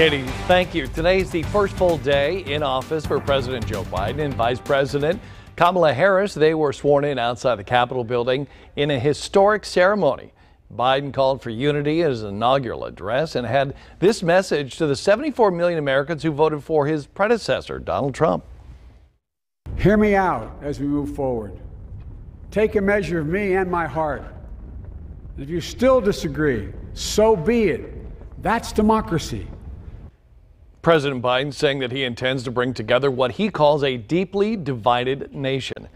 Katie, thank you. Today's the first full day in office for President Joe Biden and Vice President Kamala Harris. They were sworn in outside the Capitol building in a historic ceremony. Biden called for unity in his inaugural address and had this message to the 74 million Americans who voted for his predecessor, Donald Trump. Hear me out as we move forward. Take a measure of me and my heart. If you still disagree, so be it. That's democracy. President Biden saying that he intends to bring together what he calls a deeply divided nation.